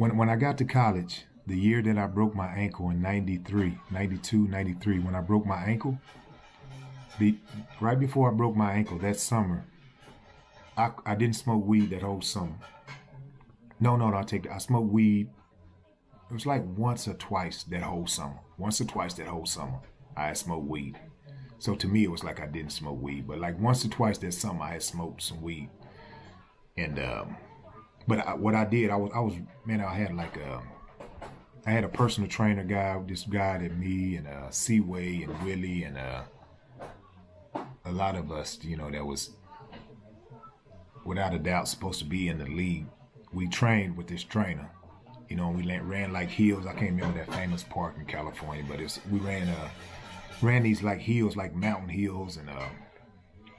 when when I got to college, the year that I broke my ankle in 93, 92, 93, when I broke my ankle, the right before I broke my ankle that summer, I, I didn't smoke weed that whole summer. No, no, no, I take that. I smoked weed. It was like once or twice that whole summer. Once or twice that whole summer, I smoked weed. So to me, it was like I didn't smoke weed. But like once or twice that summer, I had smoked some weed. And um, but I, what I did, I was I was man, I had like a I had a personal trainer guy, this guy that me and uh, Seaway and Willie and uh, a lot of us, you know, that was without a doubt supposed to be in the league. We trained with this trainer, you know, we ran like hills. I can't remember that famous park in California, but it's we ran uh ran these like hills, like mountain hills, and uh,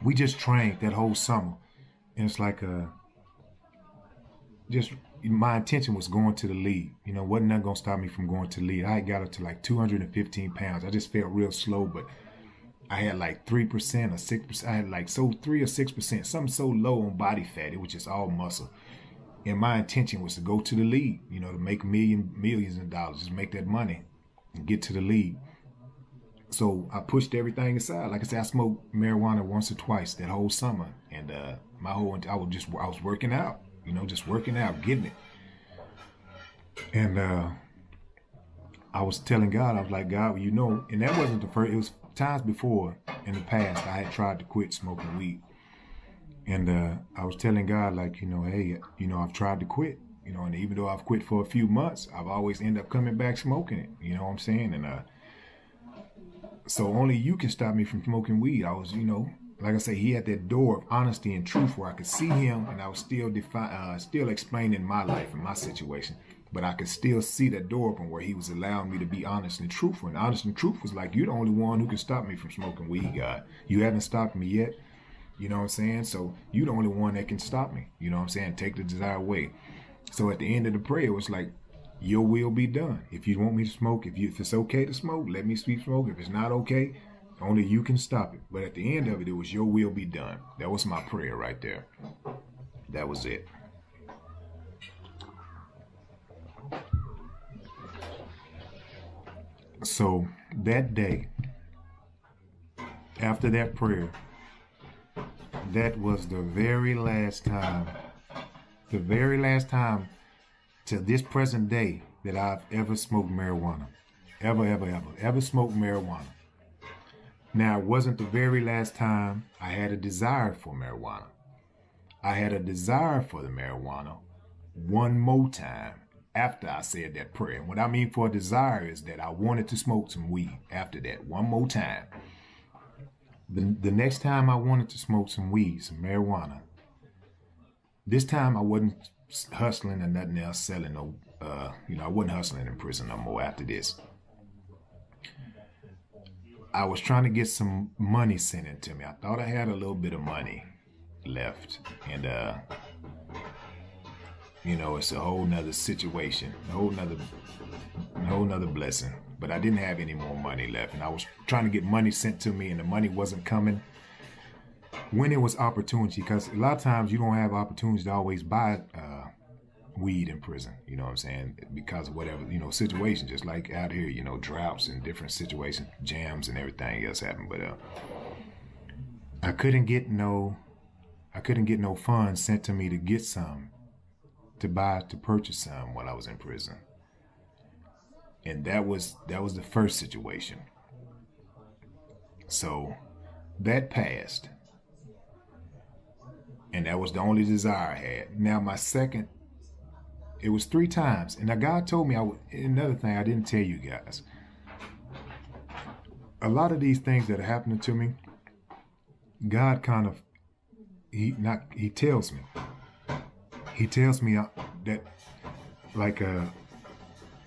we just trained that whole summer. And it's like uh just my intention was going to the league. You know, wasn't nothing gonna stop me from going to the league. I got up to like 215 pounds. I just felt real slow, but I had like three percent or six percent. I had like so three or six percent, something so low on body fat. It was just all muscle. And my intention was to go to the league. You know, to make million millions of dollars, just make that money and get to the league. So I pushed everything aside. Like I said, I smoked marijuana once or twice that whole summer, and uh, my whole I was just I was working out you know, just working out, getting it. And uh, I was telling God, I was like, God, you know, and that wasn't the first, it was times before in the past I had tried to quit smoking weed. And uh, I was telling God, like, you know, hey, you know, I've tried to quit, you know, and even though I've quit for a few months, I've always end up coming back smoking it, you know what I'm saying? And uh, so only you can stop me from smoking weed. I was, you know, like I say, he had that door of honesty and truth where I could see him and I was still defi- uh, still explaining my life and my situation. But I could still see that door open where he was allowing me to be honest and truthful. And honest and truth was like, you're the only one who can stop me from smoking weed, God. You haven't stopped me yet. You know what I'm saying? So you're the only one that can stop me. You know what I'm saying? Take the desire away. So at the end of the prayer, it was like, your will be done. If you want me to smoke, if you if it's okay to smoke, let me smoke. If it's not okay, only you can stop it. But at the end of it, it was your will be done. That was my prayer right there. That was it. So that day, after that prayer, that was the very last time, the very last time to this present day that I've ever smoked marijuana. Ever, ever, ever, ever smoked marijuana. Now, it wasn't the very last time I had a desire for marijuana. I had a desire for the marijuana one more time after I said that prayer. And what I mean for a desire is that I wanted to smoke some weed after that one more time. The, the next time I wanted to smoke some weed, some marijuana, this time I wasn't hustling and nothing else, selling no, uh, you know, I wasn't hustling in prison no more after this. I was trying to get some money sent in to me. I thought I had a little bit of money left. And, uh, you know, it's a whole nother situation, a whole nother, a whole nother blessing. But I didn't have any more money left. And I was trying to get money sent to me and the money wasn't coming when it was opportunity. Because a lot of times you don't have opportunities to always buy, uh, weed in prison. You know what I'm saying? Because of whatever, you know, situation, just like out here, you know, droughts and different situations, jams and everything else happened. But uh, I couldn't get no, I couldn't get no funds sent to me to get some, to buy, to purchase some while I was in prison. And that was that was the first situation. So that passed. And that was the only desire I had. Now my second it was three times. And now God told me, I would, another thing I didn't tell you guys. A lot of these things that are happening to me, God kind of, he not, he tells me, he tells me uh, that like, uh,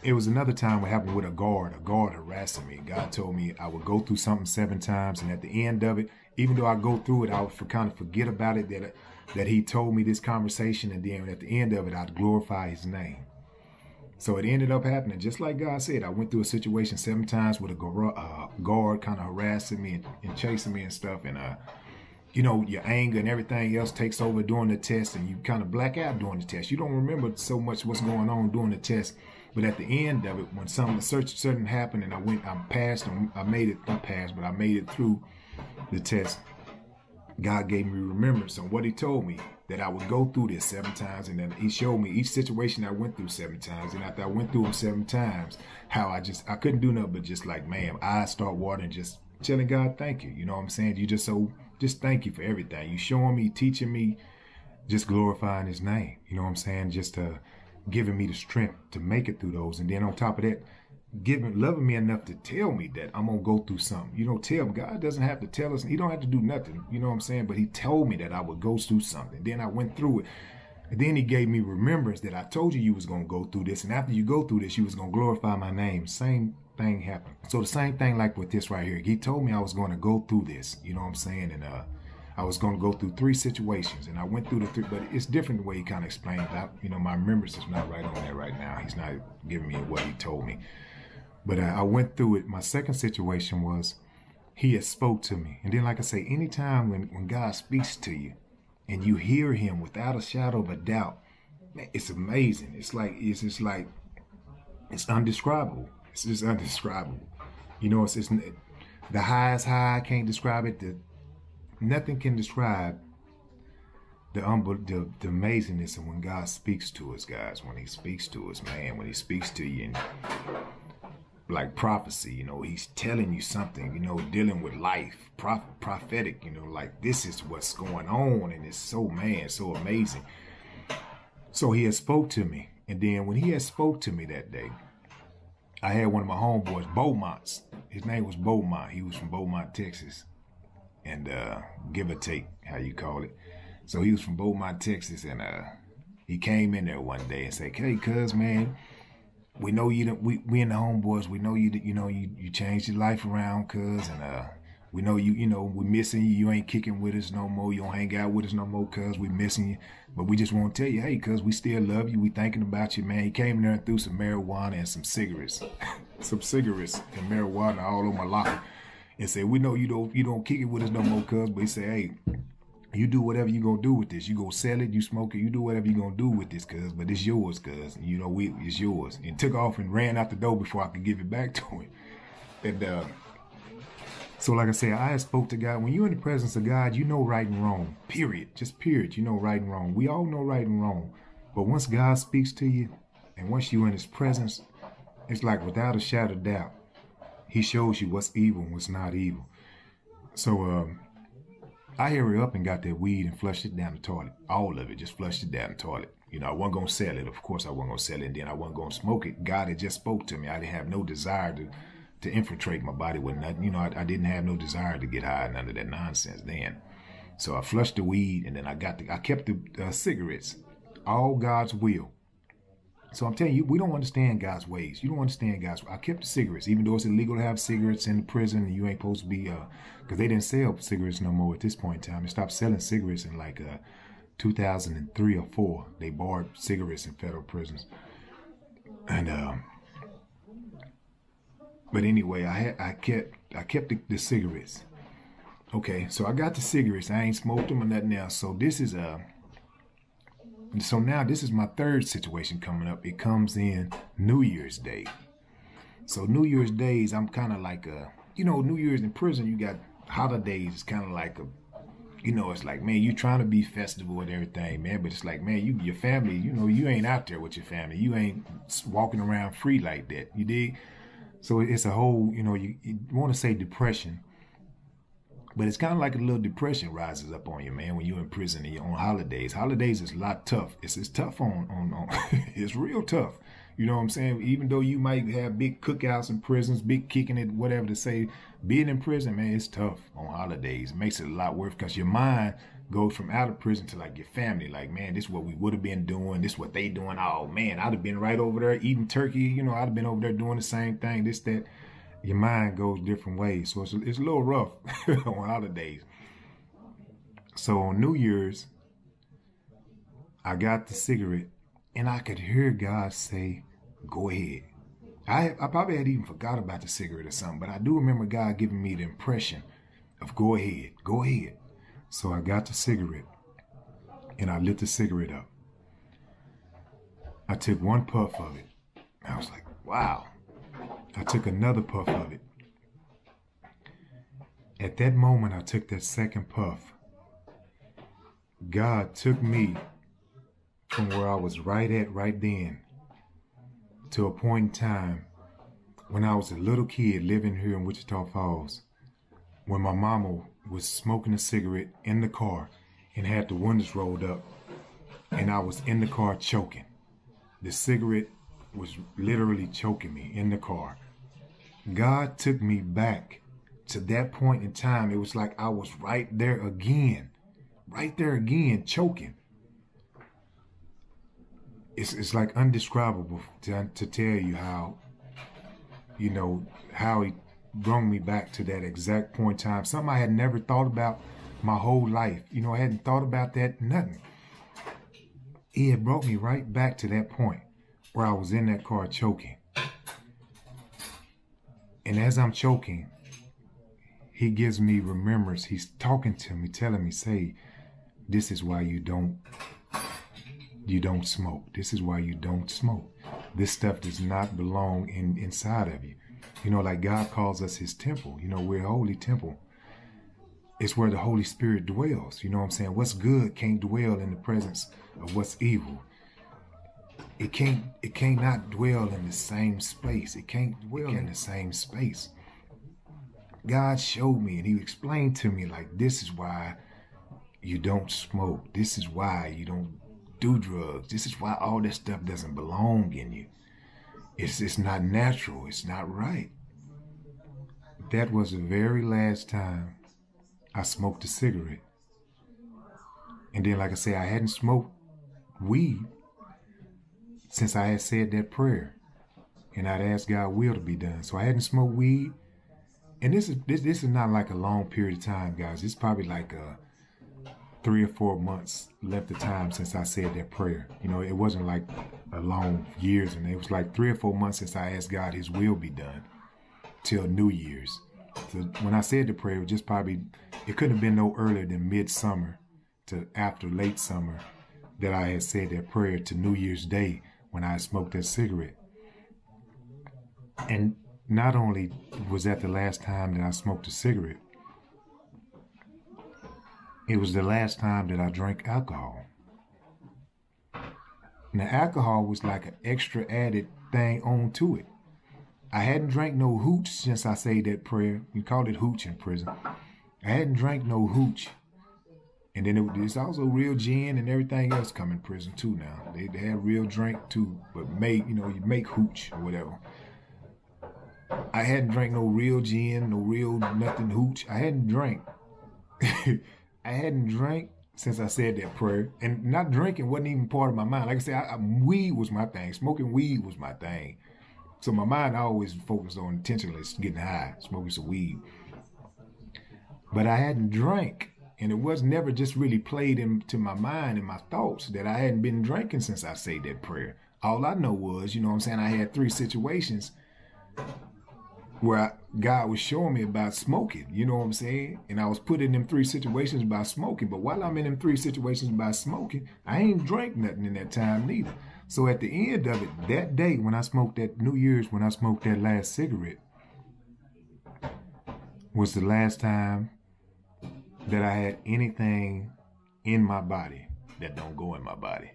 it was another time what happened with a guard, a guard harassing me. God told me I would go through something seven times, and at the end of it, even though I go through it, I would for, kind of forget about it. That that he told me this conversation, and then at the end of it, I'd glorify his name. So it ended up happening just like God said. I went through a situation seven times with a uh, guard kind of harassing me and, chasing me and stuff, and uh, you know, your anger and everything else takes over during the test and you kind of black out during the test. You don't remember so much what's going on during the test. But at the end of it, when something certain happened and I went, I passed and I made it, not passed, but I made it through the test. God gave me remembrance on what he told me that I would go through this seven times. And then he showed me each situation I went through seven times. And after I went through them seven times, how I just, I couldn't do nothing but just like, man, I start watering, just telling God, thank you. You know what I'm saying? You just so just thank you for everything. You showing me, teaching me, just glorifying his name. You know what I'm saying? Just uh, giving me the strength to make it through those. And then on top of that, giving loving me enough to tell me that I'm gonna go through something. You know, tell God doesn't have to tell us, he don't have to do nothing. You know what I'm saying? But he told me that I would go through something. Then I went through it. And then he gave me remembrance that I told you you was gonna go through this. And after you go through this, you was gonna glorify my name. Same thing happened. So the same thing like with this right here. He told me I was gonna go through this. You know what I'm saying? And uh I was going to go through three situations, and I went through the three, but it's different the way he kind of explained that. You know, my remembrance is not right on that right now. He's not giving me what he told me. But I, I went through it. My second situation was he had spoke to me. And then, like I say, anytime when, when God speaks to you and you hear him without a shadow of a doubt, man, it's amazing. It's like, it's just like, it's undescribable. It's just undescribable. You know, it's, it's the highest high, I can't describe it. The nothing can describe the, the, the amazingness of when God speaks to us, guys. When He speaks to us, man. When He speaks to you, and like prophecy, you know, He's telling you something, you know, dealing with life, Proph prophetic, you know, like this is what's going on, and it's so man, so amazing. So He had spoke to me, and then when He had spoke to me that day, I had one of my homeboys, Beaumont's. His name was Beaumont. He was from Beaumont, Texas and uh, give or take, how you call it. So he was from Beaumont, Texas, and uh, he came in there one day and said, "Hey, cuz man, we know you. We we in the homeboys. We know you. You know you you changed your life around, cuz, and uh, we know you. You know we're missing you. You ain't kicking with us no more. You don't hang out with us no more, cuz we missing you. But we just want to tell you, hey, cuz we still love you. We thinking about you, man. He came in there and threw some marijuana and some cigarettes, some cigarettes and marijuana all over my locker." and say, we know you don't you don't kick it with us no more, cuz. But he said hey, you do whatever you gonna do with this. You go sell it, you smoke it, you do whatever you gonna do with this, cuz. But it's yours, cuz. You know, we it's yours. And took off and ran out the door before I could give it back to him. And uh, so, like I said, I spoke to God. When you're in the presence of God, you know right and wrong. Period. Just period. You know right and wrong. We all know right and wrong. But once God speaks to you, and once you're in His presence, it's like without a shadow of doubt he shows you what's evil and what's not evil. So um, I hurry up and got that weed and flushed it down the toilet. All of it, just flushed it down the toilet. You know, I wasn't going to sell it. Of course, I wasn't going to sell it. And then I wasn't going to smoke it. God had just spoke to me. I didn't have no desire to, to infiltrate my body with nothing. You know, I, I didn't have no desire to get high none of that nonsense then. So I flushed the weed and then I got the, I kept the uh, cigarettes. All God's will. So I'm telling you, we don't understand God's ways. You don't understand God's. I kept the cigarettes, even though it's illegal to have cigarettes in the prison, and you ain't supposed to be, uh, because they didn't sell cigarettes no more at this point in time. They stopped selling cigarettes in like uh, 2003 or four. They barred cigarettes in federal prisons, and uh, but anyway, I had I kept I kept the, the cigarettes. Okay, so I got the cigarettes. I ain't smoked them or nothing else. So this is a uh, so now this is my third situation coming up. It comes in New Year's Day. So New Year's Days, I'm kind of like a, you know, New Year's in prison, you got holidays. It's kind of like a, you know, it's like, man, you trying to be festival and everything, man. But it's like, man, you, your family, you know, you ain't out there with your family. You ain't walking around free like that. You dig? So it's a whole, you know, you, you want to say depression but it's kind of like a little depression rises up on you, man, when you're in prison and you're on holidays. Holidays is a lot tough. It's it's tough on on, on it's real tough. You know what I'm saying? Even though you might have big cookouts in prisons, big kicking it, whatever to say, being in prison, man, it's tough on holidays. It makes it a lot worse because your mind goes from out of prison to like your family. Like, man, this is what we would have been doing. This is what they doing. Oh man, I'd have been right over there eating turkey. You know, I'd have been over there doing the same thing. This, that your mind goes different ways. So it's, it's a little rough on holidays. So on New Year's, I got the cigarette and I could hear God say, go ahead. I, I probably had even forgot about the cigarette or something, but I do remember God giving me the impression of go ahead, go ahead. So I got the cigarette and I lit the cigarette up. I took one puff of it. and I was like, wow. I took another puff of it. At that moment, I took that second puff. God took me from where I was right at right then to a point in time when I was a little kid living here in Wichita Falls, when my mama was smoking a cigarette in the car and had the windows rolled up, and I was in the car choking. The cigarette was literally choking me in the car. God took me back to that point in time. It was like I was right there again, right there again, choking. It's it's like undescribable to, to tell you how you know how he brought me back to that exact point in time. Something i had never thought about my whole life. You know i hadn't thought about that nothing. He had brought me right back to that point where i was in that car choking and as i'm choking he gives me remembrance he's talking to me telling me say this is why you don't you don't smoke. This is why you don't smoke. This stuff does not belong in inside of you. You know, like God calls us his temple. You know, we're a holy temple. It's where the Holy Spirit dwells. You know what I'm saying? What's good can't dwell in the presence of what's evil. It can't it cannot dwell in the same space. It can't dwell in the same space. God showed me and he explained to me like this is why you don't smoke. This is why you don't do drugs. This is why all this stuff doesn't belong in you. It's it's not natural. It's not right. That was the very last time I smoked a cigarette. And then, like I say, I hadn't smoked weed since I had said that prayer. And I'd asked God will to be done. So I hadn't smoked weed. And this is this this is not like a long period of time, guys. It's probably like a three or four months left of time since I said that prayer. You know, it wasn't like a long years, and it was like three or four months since I asked God His will be done till New Year's. So when I said the prayer, it just probably it couldn't have been no earlier than midsummer to after late summer that I had said that prayer to New Year's Day when I smoked that cigarette. And not only was that the last time that I smoked a cigarette, it was the last time that I drank alcohol. Now, alcohol was like an extra added thing onto it. I hadn't drank no hooch since I said that prayer. We called it hooch in prison. I hadn't drank no hooch. And then it, it's also real gin and everything else come in prison too now. They, they have real drink too, but make, you know, you make hooch or whatever. I hadn't drank no real gin, no real nothing hooch. I hadn't drank. I hadn't drank since I said that prayer, and not drinking wasn't even part of my mind. Like I said, I, I, weed was my thing. Smoking weed was my thing. So my mind always focused on intentionally getting high, smoking some weed. But I hadn't drank, and it was never just really played into my mind and my thoughts that I hadn't been drinking since I said that prayer. All I know was, you know what I'm saying, I had three situations where I, God was showing me about smoking. You know what I'm saying? And I was put in them three situations by smoking. But while I'm in them three situations by smoking, I ain't drank nothing in that time neither. So at the end of it, that day when I smoked that New Year's, when I smoked that last cigarette, was the last time that I had anything in my body that don't go in my body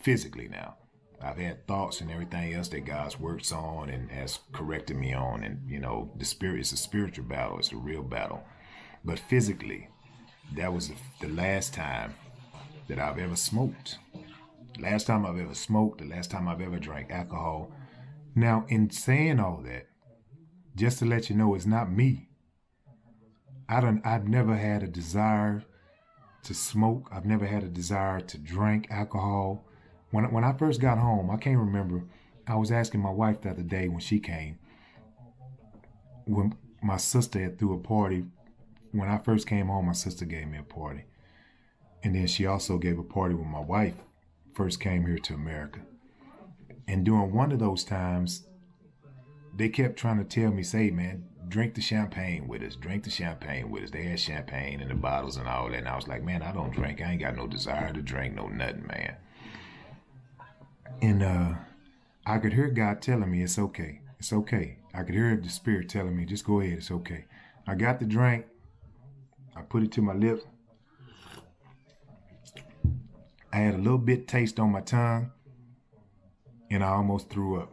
physically now. I've had thoughts and everything else that God's works on and has corrected me on. And, you know, the spirit is a spiritual battle, it's a real battle. But physically, that was the last time that I've ever smoked. Last time I've ever smoked, the last time I've ever drank alcohol. Now, in saying all that, just to let you know, it's not me. I don't. I've never had a desire to smoke. I've never had a desire to drink alcohol. When when I first got home, I can't remember. I was asking my wife the other day when she came. When my sister had threw a party, when I first came home, my sister gave me a party, and then she also gave a party when my wife first came here to America. And during one of those times, they kept trying to tell me, "Say, man, drink the champagne with us. Drink the champagne with us. They had champagne in the bottles and all that. And I was like, man, I don't drink. I ain't got no desire to drink, no nothing, man. And uh, I could hear God telling me, it's okay. It's okay. I could hear the Spirit telling me, just go ahead. It's okay. I got the drink. I put it to my lips. I had a little bit taste on my tongue. And I almost threw up.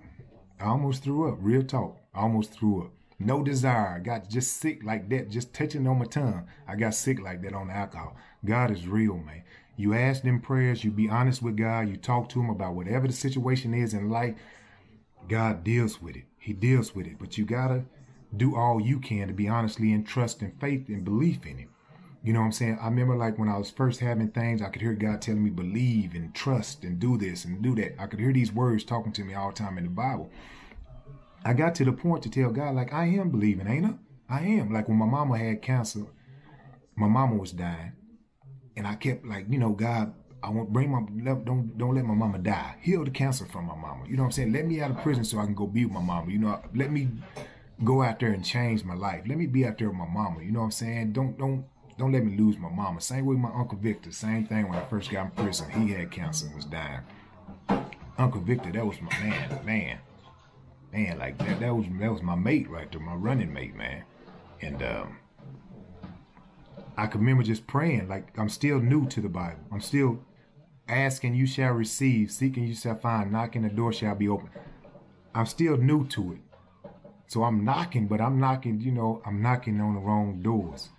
I almost threw up. Real talk. I almost threw up. No desire. I got just sick like that, just touching on my tongue. I got sick like that on alcohol. God is real, man. You ask them prayers, you be honest with God, you talk to him about whatever the situation is in life. God deals with it. He deals with it. But you gotta do all you can to be honestly in trust and faith and belief in him. You know what I'm saying? I remember like when I was first having things, I could hear God telling me believe and trust and do this and do that. I could hear these words talking to me all the time in the Bible. I got to the point to tell God, like, I am believing, ain't I? I am. Like when my mama had cancer, my mama was dying. And I kept like, you know, God, I won't bring my don't don't let my mama die. Heal the cancer from my mama. You know what I'm saying? Let me out of prison so I can go be with my mama. You know, let me go out there and change my life. Let me be out there with my mama. You know what I'm saying? Don't don't don't let me lose my mama. Same with my Uncle Victor. Same thing when I first got in prison. He had cancer and was dying. Uncle Victor, that was my man, man man, like that, that was that was my mate right there, my running mate, man. And um, I can remember just praying, like I'm still new to the Bible. I'm still asking, you shall receive, seeking, you shall find, knocking, the door shall be open. I'm still new to it. So I'm knocking, but I'm knocking, you know, I'm knocking on the wrong doors.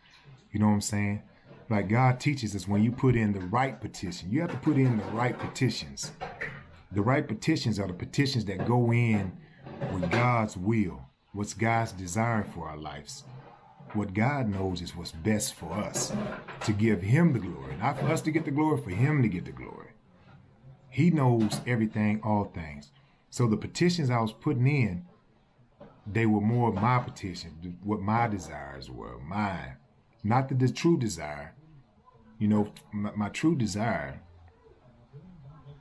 You know what I'm saying? Like God teaches us when you put in the right petition, you have to put in the right petitions. The right petitions are the petitions that go in with God's will, what's God's desire for our lives. What God knows is what's best for us to give Him the glory, not for us to get the glory, for Him to get the glory. He knows everything, all things. So the petitions I was putting in, they were more of my petition, what my desires were, mine, not the, the true desire. You know, my, my true desire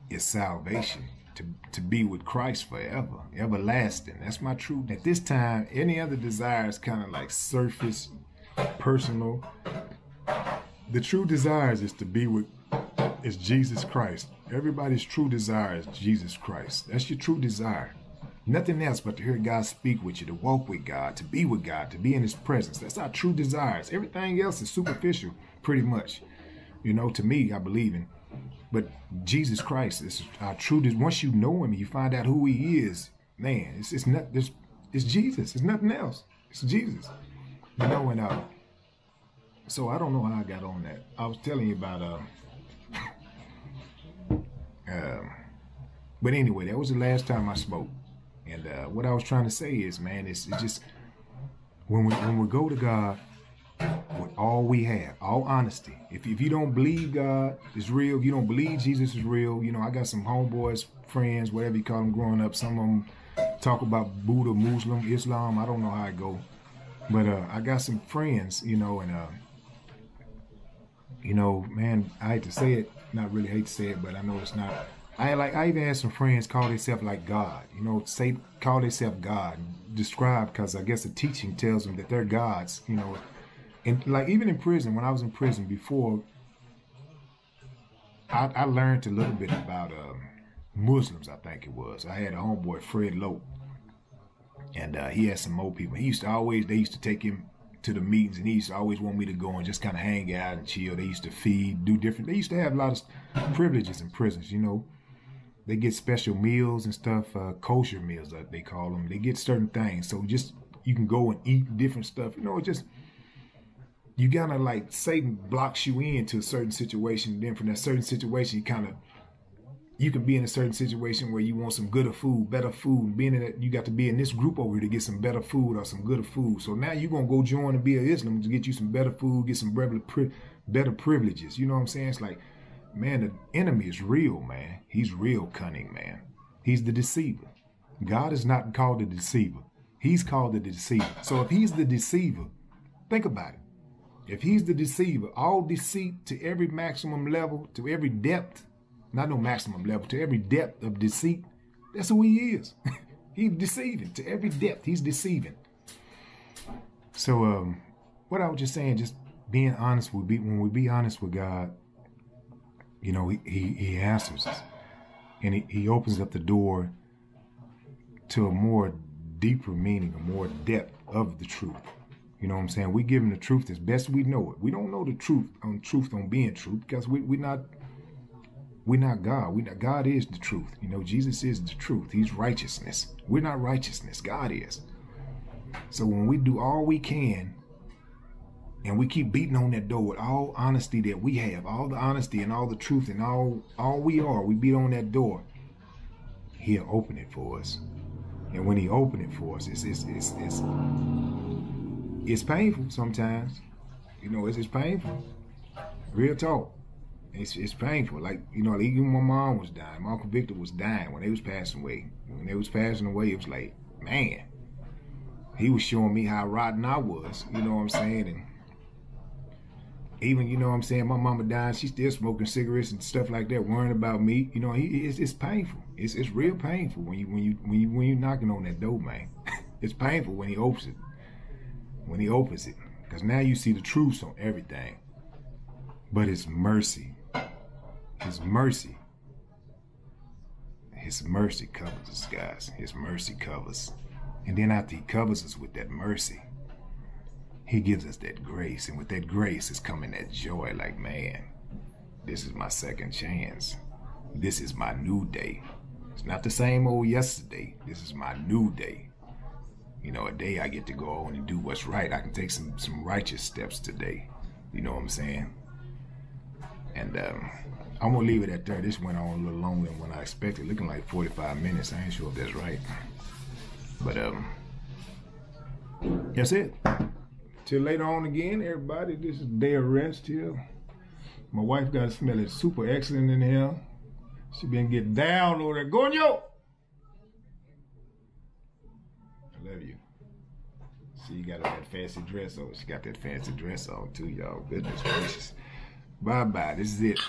is salvation to, to be with Christ forever, everlasting. That's my truth. At this time, any other desire is kind of like surface, personal. The true desires is to be with is Jesus Christ. Everybody's true desire is Jesus Christ. That's your true desire. Nothing else but to hear God speak with you, to walk with God, to be with God, to be in His presence. That's our true desires. Everything else is superficial, pretty much. You know, to me, I believe in but Jesus Christ is our true. Once you know Him, you find out who He is. Man, it's it's not it's, it's Jesus. It's nothing else. It's Jesus. You know, and uh, so I don't know how I got on that. I was telling you about uh, uh but anyway, that was the last time I spoke. And uh, what I was trying to say is, man, it's, it's just when we when we go to God with all we have, all honesty. If, if you don't believe God is real, if you don't believe Jesus is real, you know, I got some homeboys, friends, whatever you call them growing up. Some of them talk about Buddha, Muslim, Islam. I don't know how I go. But uh, I got some friends, you know, and, uh, you know, man, I hate to say it, not really hate to say it, but I know it's not. I like I even had some friends call themselves like God, you know, say call themselves God, describe because I guess the teaching tells them that they're gods, you know, and like even in prison, when I was in prison before, I, I learned a little bit about uh, Muslims. I think it was. I had a homeboy, Fred Lowe, and uh, he had some more people. He used to always. They used to take him to the meetings, and he used to always want me to go and just kind of hang out and chill. They used to feed, do different. They used to have a lot of privileges in prisons. You know, they get special meals and stuff, uh, kosher meals, like they call them. They get certain things, so just you can go and eat different stuff. You know, it just you gotta like Satan blocks you into a certain situation. Then from that certain situation, you kind of you can be in a certain situation where you want some gooder food, better food. Being in that you got to be in this group over here to get some better food or some gooder food. So now you're gonna go join and be a Islam to get you some better food, get some better privileges. You know what I'm saying? It's like, man, the enemy is real, man. He's real cunning, man. He's the deceiver. God is not called the deceiver. He's called the deceiver. So if he's the deceiver, think about it. If he's the deceiver, all deceit to every maximum level, to every depth, not no maximum level, to every depth of deceit, that's who he is. he's deceiving. To every depth, he's deceiving. So, um, what I was just saying, just being honest, we be when we be honest with God, you know, he he, he answers us, and he, he opens up the door to a more deeper meaning, a more depth of the truth. You know what I'm saying? We give him the truth as best we know it. We don't know the truth on truth on being truth because we we not we're not God. We not, God is the truth. You know, Jesus is the truth. He's righteousness. We're not righteousness. God is. So when we do all we can and we keep beating on that door with all honesty that we have, all the honesty and all the truth and all all we are, we beat on that door. He'll open it for us. And when he open it for us, it's it's it's it's, it's painful sometimes. You know, it's, it's painful. Real talk. It's it's painful. Like you know, even my mom was dying, my Uncle Victor was dying when they was passing away. When they was passing away, it was like, man, he was showing me how rotten I was. You know what I'm saying? And even you know what I'm saying, my mama died, she's still smoking cigarettes and stuff like that, worrying about me. You know, it's, it's painful. It's it's real painful when you when you when you when you knocking on that door, man. it's painful when he opens it. When he opens it, because now you see the truth on everything. But it's mercy. His mercy. His mercy covers us, guys. His mercy covers. And then after he covers us with that mercy, he gives us that grace. And with that grace is coming that joy like, man, this is my second chance. This is my new day. It's not the same old yesterday. This is my new day. You know, a day I get to go and do what's right. I can take some, some righteous steps today. You know what I'm saying? And um, I'm gonna leave it at there. This went on a little longer than what I expected, looking like 45 minutes. I ain't sure if that's right. But um, that's it. Till later on again, everybody. This is day of rest here. My wife got to smell super excellent in here. She been getting down over there. Goño! You got that fancy dress on. She got that fancy dress on too, y'all. Goodness gracious. Bye bye. This is it.